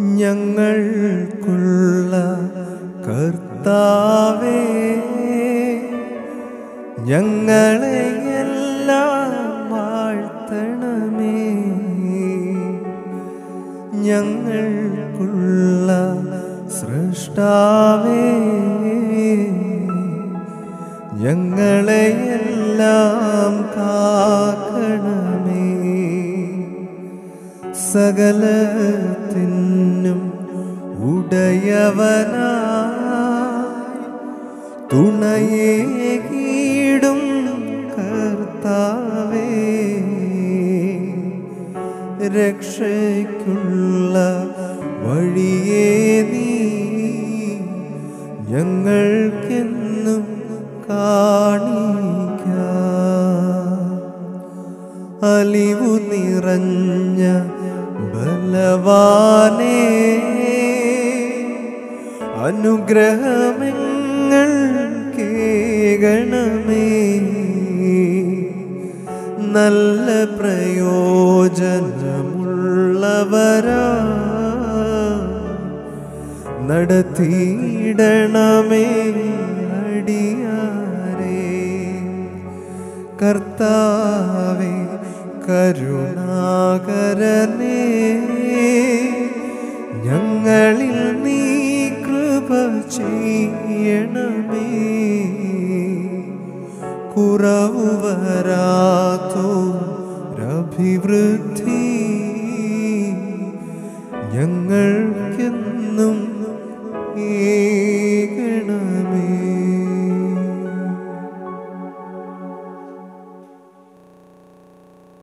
ഞങ്ങൾക്കുള്ള കർത്താവേ ഞങ്ങളെ എല്ലാം വാഴ്ത്തണമേ. ഞങ്ങൾക്കുള്ള സൃഷ്ടാവേ ഞങ്ങളെ കാക്കണമേ. സകലത്തിനും ഉടയവനായി തുണയേകീടും കർത്താവേ. രക്ഷയ്ക്കുള്ള വഴിയേ നീ ഞങ്ങൾക്കെന്നും കാണിക്ക. അലിവു നിറഞ്ഞ ബലവാനേ. അനുഗ്രഹമെങ്ങൾ കേകണമേ നല്ല പ്രയോജനമുള്ളവരാ. നടത്തിയിടണമേ അടിയാരേ. കർത്താവേ കരുണാകരനേ. കൃപ ചെയ്യണമേ. കുറവു വരാത്തോ രഭിവൃദ്ധി ഞങ്ങൾക്കെന്നും ഏക